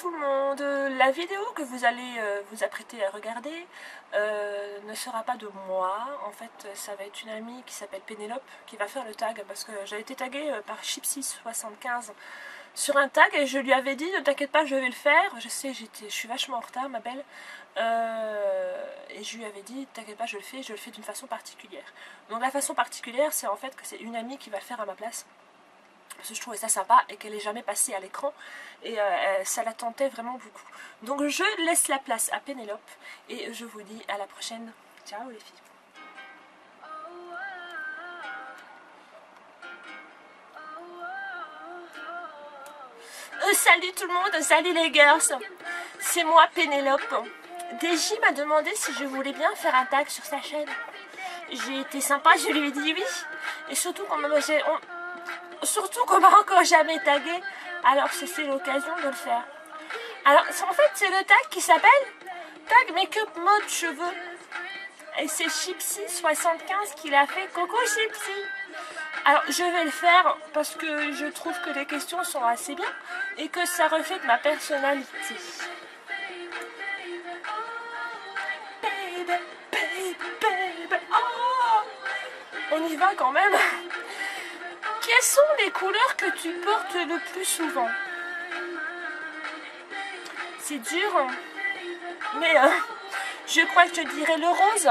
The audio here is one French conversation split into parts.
tout le monde, la vidéo que vous allez euh, vous apprêter à regarder euh, ne sera pas de moi, en fait ça va être une amie qui s'appelle Pénélope qui va faire le tag parce que j'ai été taguée euh, par Chipsy75 sur un tag et je lui avais dit ne t'inquiète pas je vais le faire, je sais je suis vachement en retard ma belle. Et je lui avais dit t'inquiète pas je le fais, je le fais d'une façon particulière. Donc la façon particulière c'est en fait que c'est une amie qui va le faire à ma place parce que je trouvais ça sympa et qu'elle n'est jamais passée à l'écran et euh, ça la tentait vraiment beaucoup. Donc je laisse la place à Pénélope et je vous dis à la prochaine. Ciao les filles. Euh, salut tout le monde, salut les girls, c'est moi Pénélope. DJ m'a demandé si je voulais bien faire un tag sur sa chaîne. J'ai été sympa, je lui ai dit oui. Et surtout quand j'ai surtout qu'on m'a encore jamais tagué, alors c'est l'occasion de le faire. Alors en fait c'est le tag qui s'appelle Tag Makeup Mode Cheveux. Et c'est Chipsy75 qui l'a fait. Coco Chipsy Alors je vais le faire parce que je trouve que les questions sont assez bien et que ça reflète ma personnalité. Oh On y va quand même quelles sont les couleurs que tu portes le plus souvent? C'est dur, hein. mais euh, je crois que je dirais le rose.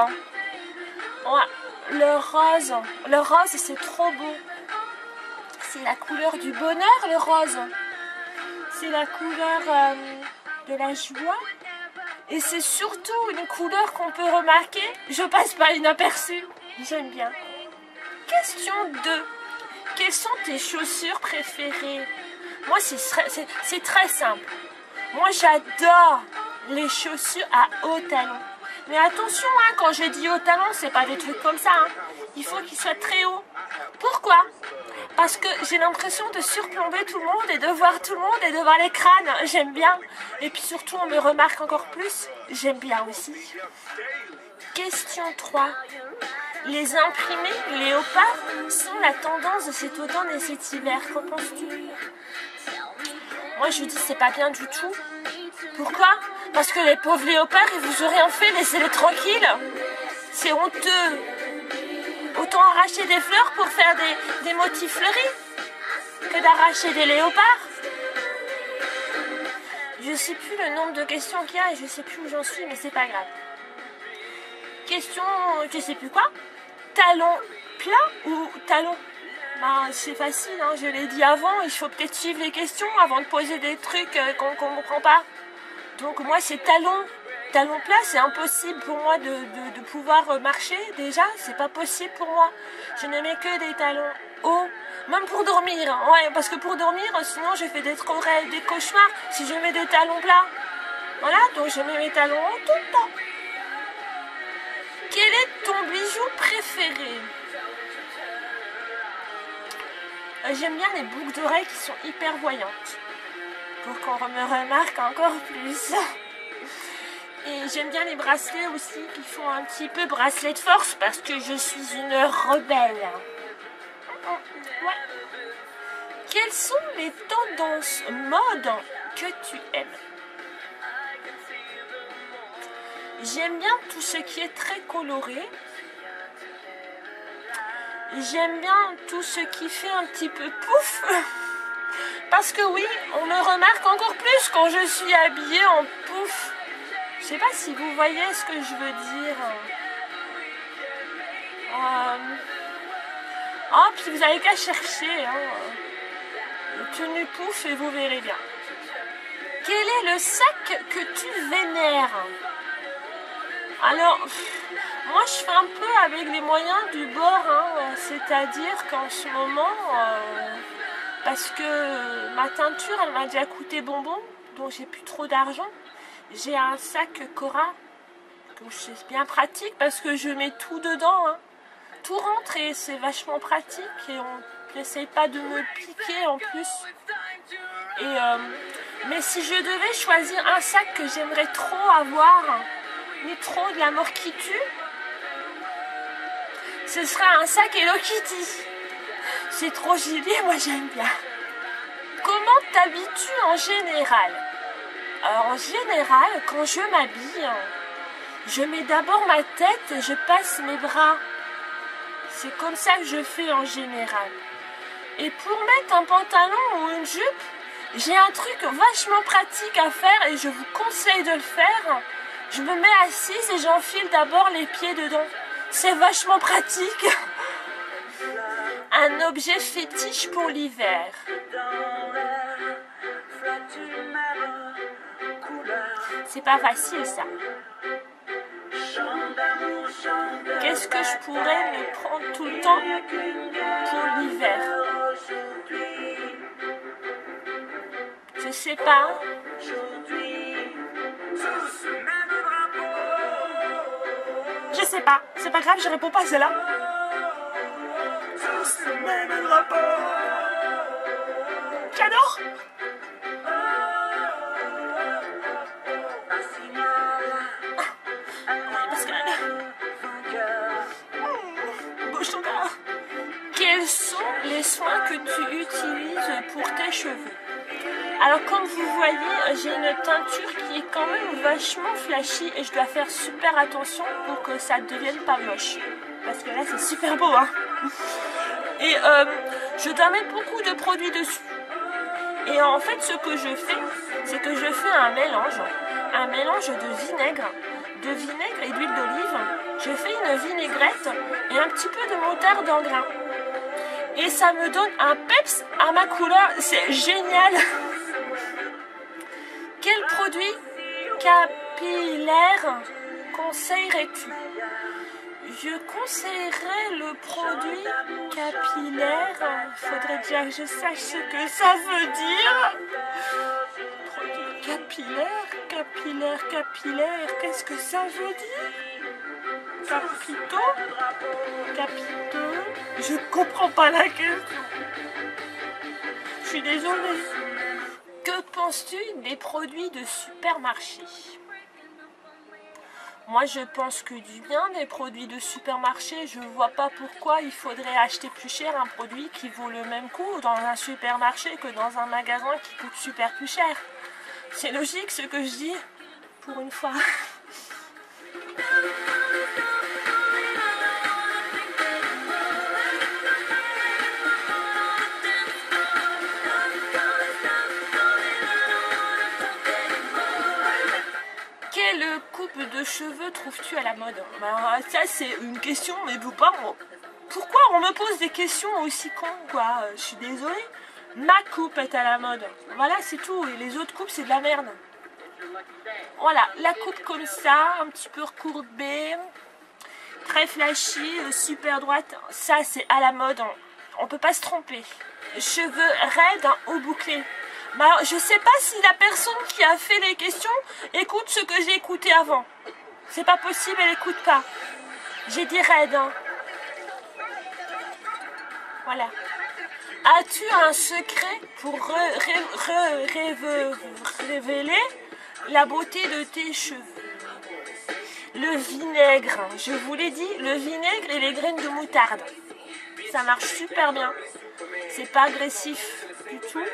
le rose, le rose c'est trop beau. C'est la couleur du bonheur, le rose. C'est la couleur euh, de la joie. Et c'est surtout une couleur qu'on peut remarquer. Je passe pas inaperçue. J'aime bien. Question 2. Quelles sont tes chaussures préférées Moi, c'est très simple. Moi, j'adore les chaussures à haut talon. Mais attention, hein, quand je dis haut talon, c'est pas des trucs comme ça. Hein. Il faut qu'ils soient très hauts. Pourquoi? Parce que j'ai l'impression de surplomber tout le monde et de voir tout le monde et de voir les crânes. J'aime bien. Et puis surtout, on me remarque encore plus. J'aime bien aussi. Question 3. Les imprimés léopards sont la tendance de cet automne et cet hiver. Qu'en penses-tu? Moi, je dis c'est pas bien du tout. Pourquoi? Parce que les pauvres léopards, ils vous ont rien fait, laissez-les tranquilles. C'est honteux. Autant arracher des fleurs pour faire des, des motifs fleuris que d'arracher des léopards. Je sais plus le nombre de questions qu'il y a et je sais plus où j'en suis, mais c'est pas grave. Question, je sais plus quoi talon plat ou talon? Ben, C'est facile, hein, je l'ai dit avant, il faut peut-être suivre les questions avant de poser des trucs euh, qu'on ne comprend pas. Donc moi c'est talon, talon plat, c'est impossible pour moi de, pouvoir euh, marcher déjà, c'est pas possible pour moi. Je ne mets que des talons hauts, même pour dormir, hein. parce que pour dormir, sinon je fais des, des cauchemars si je mets des talons plats. Voilà, donc je mets mes talons hauts tout le temps. Quel est ton bijou préféré? Euh, J'aime bien les boucles d'oreilles qui sont hyper voyantes. Pour qu'on me remarque encore plus. Et j'aime bien les bracelets aussi qui font un petit peu bracelet de force parce que je suis une rebelle. Quelles sont les tendances mode que tu aimes? J'aime bien tout ce qui est très coloré. J'aime bien tout ce qui fait un petit peu pouf. Parce que oui, on me remarque encore plus quand je suis habillée en pouf. Je sais pas si vous voyez ce que je veux dire. Euh... Oh, puis vous avez qu'à chercher. Hein. Tenue pouf et vous verrez bien. Quel est le sac que tu vénères? Alors, moi je fais un peu avec les moyens du bord, hein, c'est-à-dire qu'en ce moment, euh, parce que ma teinture elle m'a déjà coûté bonbon, donc j'ai plus trop d'argent, j'ai un sac Cora, que c'est bien pratique parce que je mets tout dedans, hein. tout rentre et c'est vachement pratique et on n'essaye pas de me piquer en plus. Et, euh, mais si je devais choisir un sac que j'aimerais trop avoir, ni trop de la mort qui tue, ce sera un sac Hello Kitty. C'est trop gilet, moi j'aime bien. Comment t'habilles-tu en général? Alors, en général, quand je m'habille, je mets d'abord ma tête je passe mes bras. C'est comme ça que je fais en général. Et pour mettre un pantalon ou une jupe, j'ai un truc vachement pratique à faire et je vous conseille de le faire. Je me mets assise et j'enfile d'abord les pieds dedans. C'est vachement pratique. Un objet fétiche pour l'hiver. C'est pas facile ça. Qu'est-ce que je pourrais me prendre tout le temps pour l'hiver? Je sais pas. Pas. C'est pas grave, je réponds pas à cela. J'adore. Beau standard. Quels sont les soins que tu utilises pour tes cheveux? Alors comme vous voyez, j'ai une teinture est quand même vachement flashy et je dois faire super attention pour que ça ne devienne pas moche. Parce que là c'est super beau hein. Et euh, je dois mettre beaucoup de produits dessus. Et en fait ce que je fais, c'est que je fais un mélange. Un mélange de vinaigre, de vinaigre et d'huile d'olive. Je fais une vinaigrette et un petit peu de moutarde en. Et ça me donne un peps à ma couleur. C'est génial Quel produit capillaire conseillerais-tu? Je conseillerais le produit capillaire. Il faudrait déjà que je sache ce que ça veut dire. Produit capillaire, capillaire, capillaire. Qu'est-ce que ça veut dire? Capitaux Capitaux Je comprends pas la question. Je suis désolée. Que penses-tu des produits de supermarché? Moi, je pense que du bien des produits de supermarché. Je ne vois pas pourquoi il faudrait acheter plus cher un produit qui vaut le même coût dans un supermarché que dans un magasin qui coûte super plus cher. C'est logique ce que je dis, pour une fois. cheveux trouves-tu à la mode bah, Ça, c'est une question, mais vous pas. Pourquoi on me pose des questions aussi cons, quoi Je suis désolée. Ma coupe est à la mode. Voilà, c'est tout. Et les autres coupes, c'est de la merde. Voilà, la coupe comme ça, un petit peu recourbée, très flashy, euh, super droite. Ça, c'est à la mode. On, peut pas se tromper. Cheveux raides ou bouclés. Bah, je sais pas si la personne qui a fait les questions écoute ce que j'ai écouté avant. C'est pas possible, elle écoute pas. J'ai dit raide. Hein. Voilà. As-tu un secret pour révéler la beauté de tes cheveux? Le vinaigre, je vous l'ai dit, le vinaigre et les graines de moutarde. Ça marche super bien. C'est pas agressif du tout.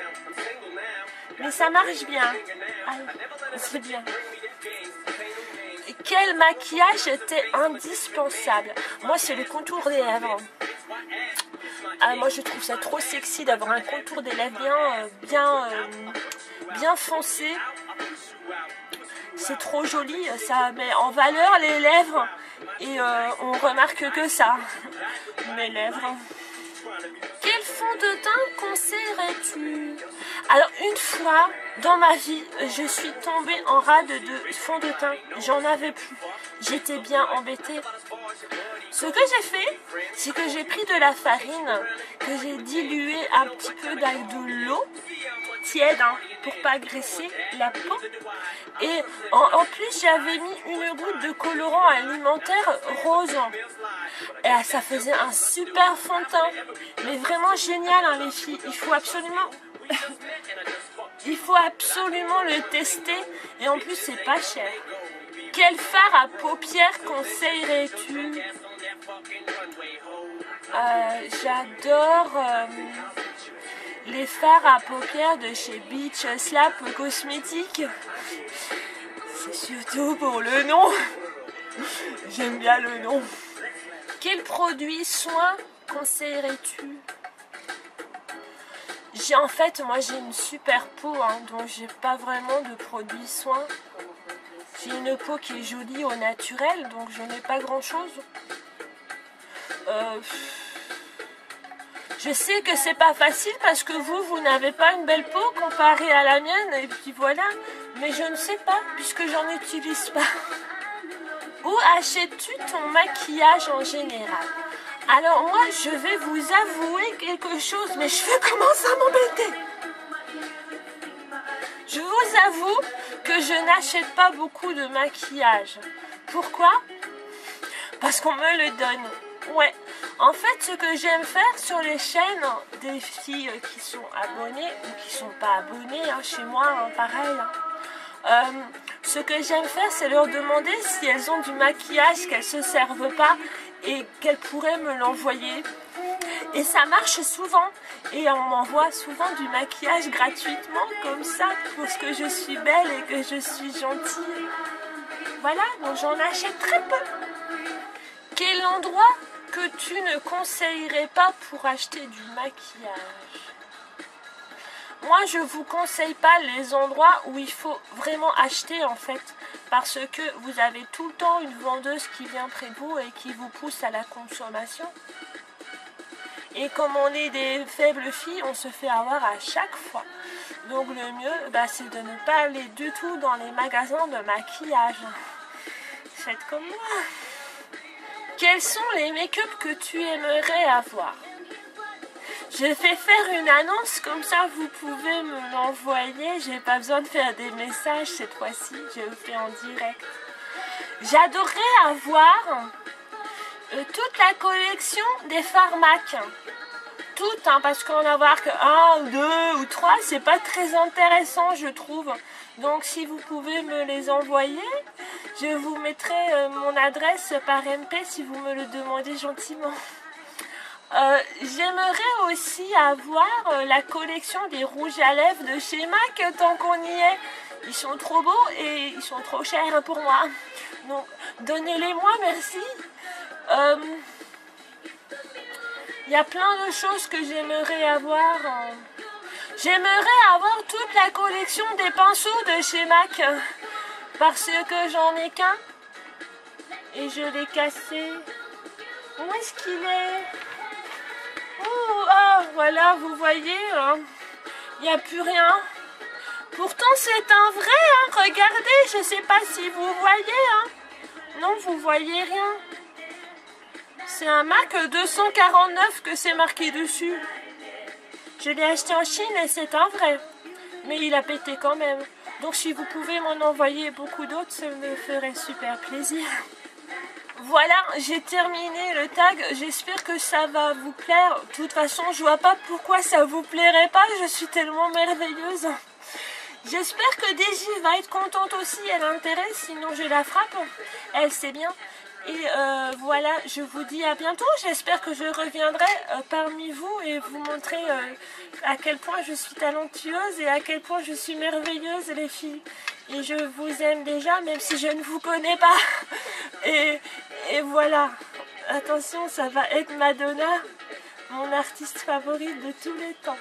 Mais ça marche bien. Ah, c'est bien. Quel maquillage était indispensable Moi, c'est le contour des lèvres. Ah, moi, je trouve ça trop sexy d'avoir un contour des lèvres bien, euh, bien, euh, bien foncé. C'est trop joli, ça met en valeur les lèvres et euh, on remarque que ça. Mes lèvres. Quel fond de teint conseillerais-tu? Alors une fois dans ma vie, je suis tombée en rade de fond de teint. J'en avais plus. J'étais bien embêtée. Ce que j'ai fait, c'est que j'ai pris de la farine, que j'ai dilué un petit peu avec de l'eau tiède hein, pour pas graisser la peau. Et en, plus, j'avais mis une goutte de colorant alimentaire rose. Et ça faisait un super fond de teint. Mais vraiment génial, hein, les filles. Il faut absolument... Il faut absolument le tester. Et en plus, c'est pas cher. Quel phare à paupières conseillerais-tu? Euh, J'adore... Euh, les fards à paupières de chez Beach Slap Cosmétiques. C'est surtout pour le nom. J'aime bien le nom. Quel produit soin conseillerais-tu? En fait, moi j'ai une super peau, hein, donc j'ai pas vraiment de produits soins. J'ai une peau qui est jolie au naturel, donc je n'ai pas grand chose. Euh, je sais que c'est pas facile parce que vous, vous n'avez pas une belle peau comparée à la mienne, et puis voilà. Mais je ne sais pas, puisque j'en utilise pas. Où achètes-tu ton maquillage en général? Alors moi, je vais vous avouer quelque chose, mais je vais commencer à m'embêter. Je vous avoue que je n'achète pas beaucoup de maquillage. Pourquoi? Parce qu'on me le donne. Ouais. En fait, ce que j'aime faire sur les chaînes des filles qui sont abonnées ou qui sont pas abonnées, hein, chez moi, hein, pareil. Hein, euh, ce que j'aime faire, c'est leur demander si elles ont du maquillage qu'elles se servent pas et qu'elles pourraient me l'envoyer. Et ça marche souvent. Et on m'envoie souvent du maquillage gratuitement, comme ça, parce que je suis belle et que je suis gentille. Voilà, donc j'en achète très peu. Quel endroit que tu ne conseillerais pas pour acheter du maquillage? Moi, je vous conseille pas les endroits où il faut vraiment acheter en fait, parce que vous avez tout le temps une vendeuse qui vient près de vous et qui vous pousse à la consommation. Et comme on est des faibles filles, on se fait avoir à chaque fois. Donc le mieux, bah, c'est de ne pas aller du tout dans les magasins de maquillage. Faites comme moi. Quels sont les make-up que tu aimerais avoir? Je vais faire une annonce, comme ça vous pouvez me l'envoyer. J'ai pas besoin de faire des messages cette fois-ci, je le fais en direct. J'adorerais avoir euh, toute la collection des pharmaques. Toutes, hein, parce qu'en avoir que un, deux ou trois, c'est pas très intéressant, je trouve. Donc si vous pouvez me les envoyer, je vous mettrai euh, mon adresse par MP si vous me le demandez gentiment. Euh, j'aimerais aussi avoir euh, la collection des rouges à lèvres de chez MAC tant qu'on y est. Ils sont trop beaux et ils sont trop chers pour moi. Donc donnez-les moi, merci. Il y a plein de choses que j'aimerais avoir. J'aimerais avoir toute la collection des pinceaux de chez MAC parce que j'en ai qu'un et je l'ai cassé. Où est-ce qu'il est, Ah, voilà, vous voyez, hein. il n'y a plus rien. Pourtant, c'est un vrai, hein. regardez, je ne sais pas si vous voyez. Hein. Non, vous voyez rien. C'est un Mac 249 que c'est marqué dessus. Je l'ai acheté en Chine et c'est un vrai. Mais il a pété quand même. Donc si vous pouvez m'en envoyer beaucoup d'autres, ça me ferait super plaisir. Voilà, j'ai terminé le tag. J'espère que ça va vous plaire. De toute façon, je vois pas pourquoi ça vous plairait pas. Je suis tellement merveilleuse. J'espère que Daisy va être contente aussi. Elle intéresse, sinon je la frappe. Elle sait bien. Et euh, voilà, je vous dis à bientôt. J'espère que je reviendrai euh, parmi vous et vous montrer euh, à quel point je suis talentueuse et à quel point je suis merveilleuse, les filles. Et je vous aime déjà, même si je ne vous connais pas. Et, et voilà. Attention, ça va être Madonna, mon artiste favorite de tous les temps.